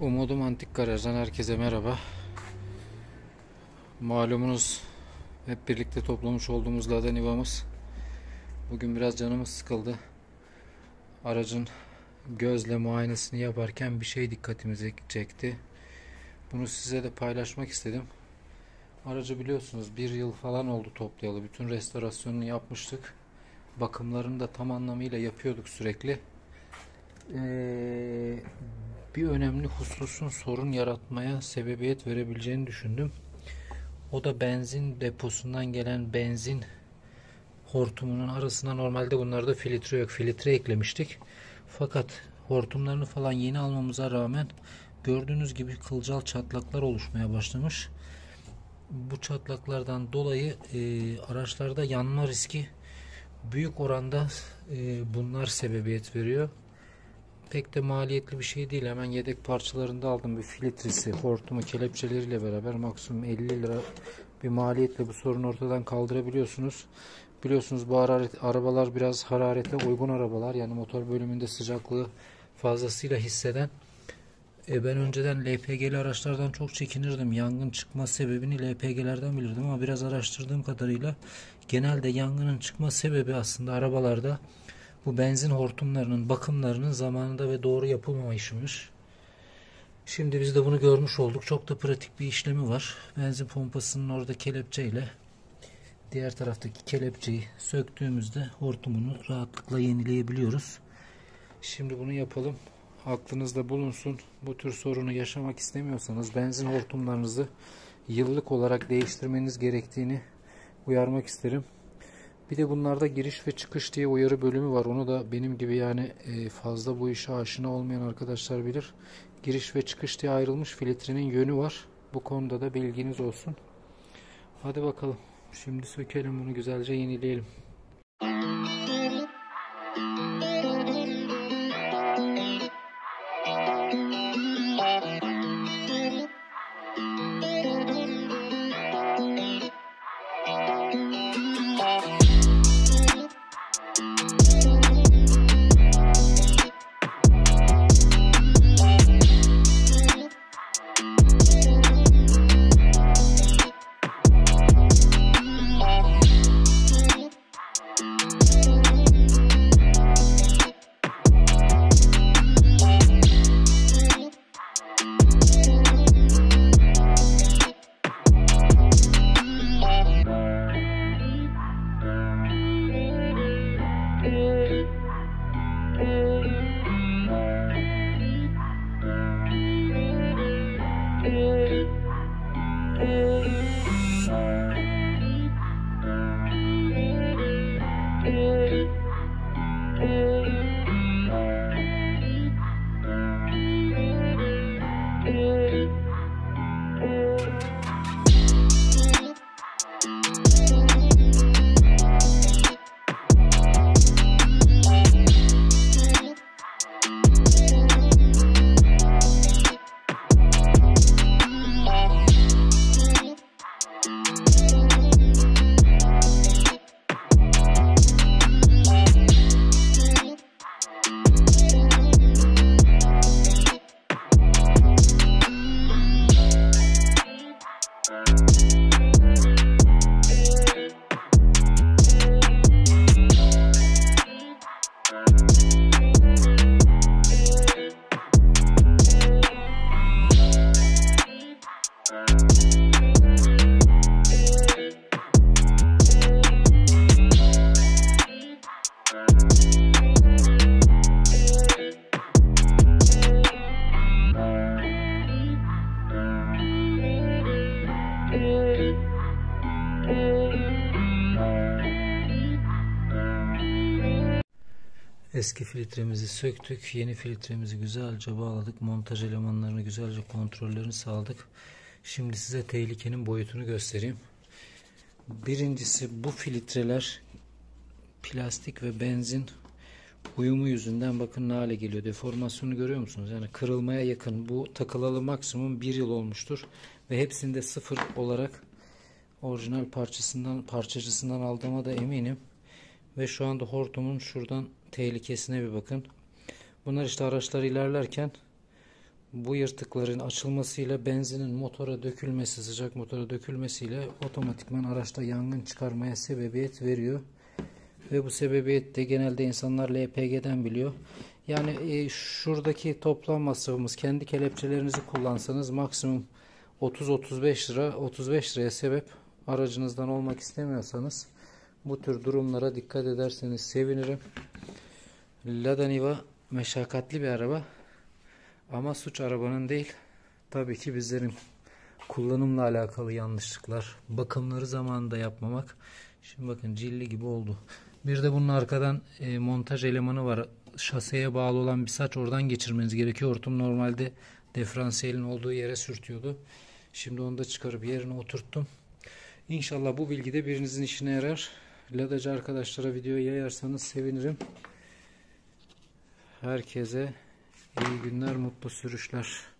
Umudum Antik Garaj'dan herkese merhaba. Malumunuz hep birlikte toplamış olduğumuz Lada Niva'mız. Bugün biraz canımız sıkıldı. Aracın gözle muayenesini yaparken bir şey dikkatimizi çekti. Bunu size de paylaşmak istedim. Aracı biliyorsunuz bir yıl falan oldu toplayalı. Bütün restorasyonunu yapmıştık. Bakımlarını da tam anlamıyla yapıyorduk sürekli. Ee, bir önemli hususun sorun yaratmaya sebebiyet verebileceğini düşündüm. O da benzin deposundan gelen benzin hortumunun arasına normalde bunlarda filtre yok. Filtre eklemiştik. Fakat hortumlarını falan yeni almamıza rağmen gördüğünüz gibi kılcal çatlaklar oluşmaya başlamış. Bu çatlaklardan dolayı e, araçlarda yanma riski büyük oranda e, bunlar sebebiyet veriyor pek de maliyetli bir şey değil. Hemen yedek parçalarında aldım bir filtresi, hortumu, kelepçeleriyle beraber maksimum 50 lira bir maliyetle bu sorunu ortadan kaldırabiliyorsunuz. Biliyorsunuz bu hararet, arabalar biraz hararete uygun arabalar. Yani motor bölümünde sıcaklığı fazlasıyla hisseden. E ben önceden LPG'li araçlardan çok çekinirdim. Yangın çıkma sebebini LPG'lerden bilirdim ama biraz araştırdığım kadarıyla genelde yangının çıkma sebebi aslında arabalarda bu benzin hortumlarının bakımlarının zamanında ve doğru yapılmamışmış. Şimdi biz de bunu görmüş olduk. Çok da pratik bir işlemi var. Benzin pompasının orada kelepçeyle diğer taraftaki kelepçeyi söktüğümüzde hortumunu rahatlıkla yenileyebiliyoruz. Şimdi bunu yapalım. Aklınızda bulunsun. Bu tür sorunu yaşamak istemiyorsanız benzin hortumlarınızı yıllık olarak değiştirmeniz gerektiğini uyarmak isterim. Bir de bunlarda giriş ve çıkış diye uyarı bölümü var. Onu da benim gibi yani e, fazla bu işe aşina olmayan arkadaşlar bilir. Giriş ve çıkış diye ayrılmış filtrenin yönü var. Bu konuda da bilginiz olsun. Hadi bakalım. Şimdi sökelim bunu güzelce yenileyelim. good. Eski filtremizi söktük. Yeni filtremizi güzelce bağladık. Montaj elemanlarını güzelce kontrollerini sağladık. Şimdi size tehlikenin boyutunu göstereyim. Birincisi bu filtreler plastik ve benzin uyumu yüzünden bakın ne hale geliyor. Deformasyonu görüyor musunuz? Yani kırılmaya yakın. Bu takılalı maksimum bir yıl olmuştur. Ve hepsinde sıfır olarak orijinal parçasından parçacısından aldığıma da eminim. Ve şu anda hortumun şuradan tehlikesine bir bakın. Bunlar işte araçlar ilerlerken bu yırtıkların açılmasıyla benzinin motora dökülmesi, sıcak motora dökülmesiyle otomatikman araçta yangın çıkarmaya sebebiyet veriyor. Ve bu sebebiyet de genelde insanlar LPG'den biliyor. Yani e, şuradaki toplam masrafımız kendi kelepçelerinizi kullansanız maksimum 30-35 lira 35 liraya sebep aracınızdan olmak istemiyorsanız bu tür durumlara dikkat ederseniz sevinirim. Lada Niva meşakkatli bir araba. Ama suç arabanın değil tabii ki bizlerin. Kullanımla alakalı yanlışlıklar. Bakımları zamanında yapmamak. Şimdi bakın cilli gibi oldu. Bir de bunun arkadan e, montaj elemanı var. Şaseye bağlı olan bir saç oradan geçirmeniz gerekiyor. Hortum normalde diferansiyelin olduğu yere sürtüyordu. Şimdi onu da çıkarıp yerine oturttum. İnşallah bu bilgi de birinizin işine yarar Ladacı arkadaşlara videoyu yayarsanız sevinirim Herkese iyi günler, mutlu sürüşler.